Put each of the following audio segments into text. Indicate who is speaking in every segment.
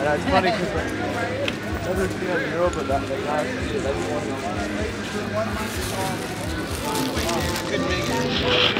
Speaker 1: funny because I've never seen on Europe, but that they got it. That's one.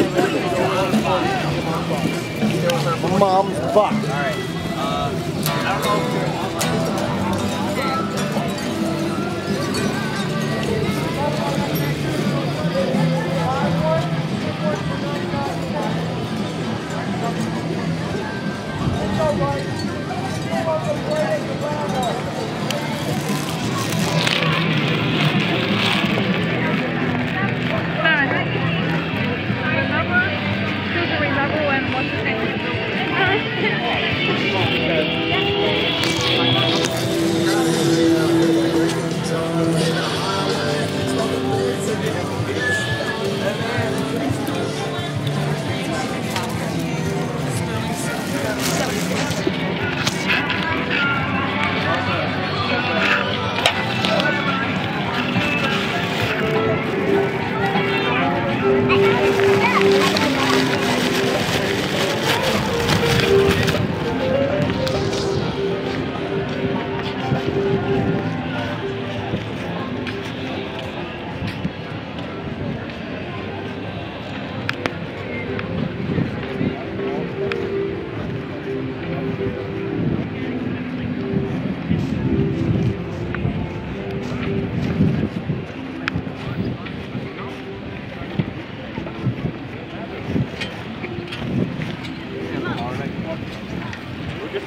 Speaker 1: Mom's butt.
Speaker 2: Remember?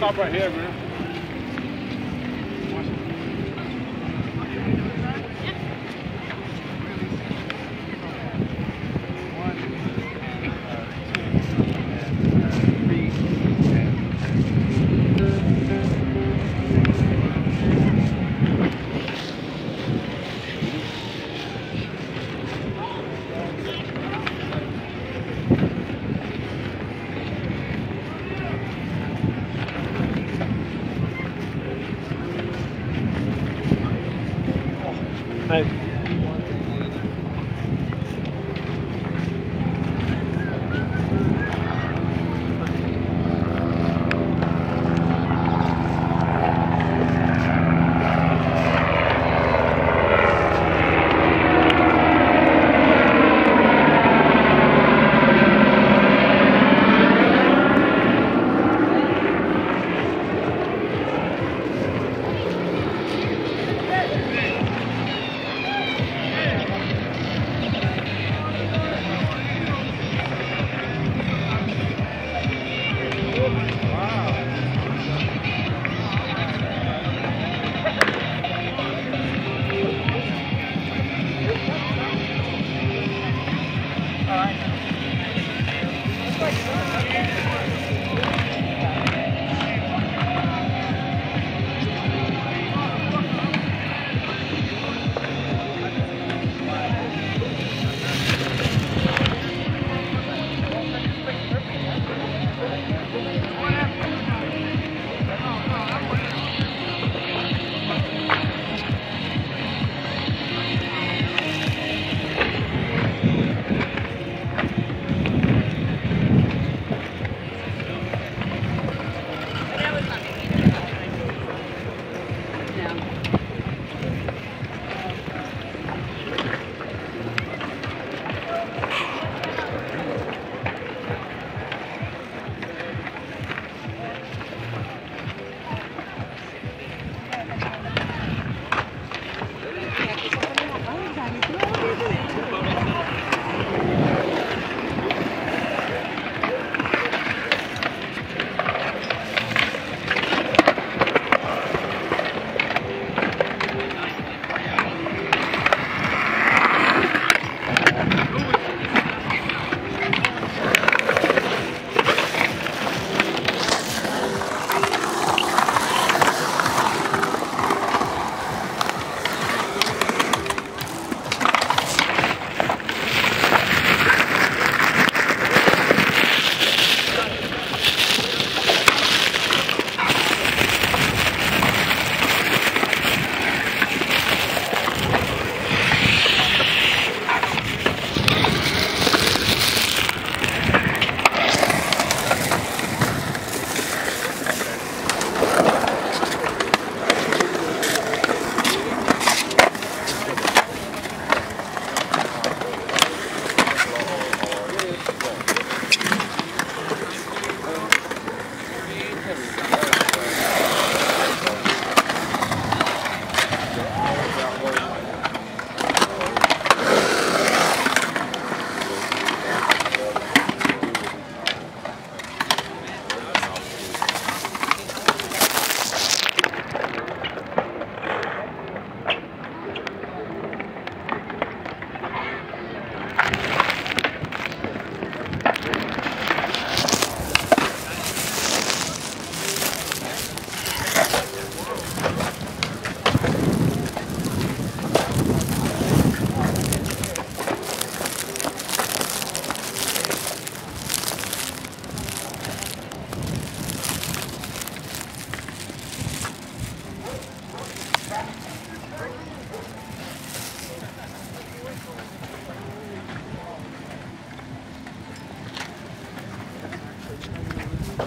Speaker 1: Stop right here, man.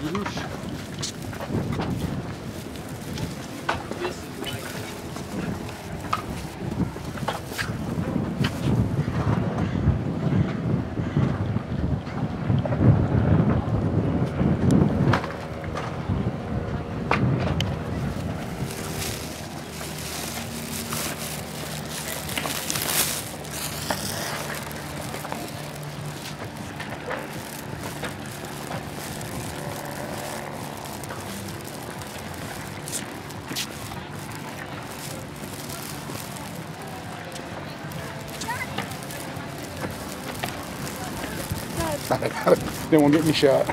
Speaker 3: Yürüyüş. Didn't want to get me shot.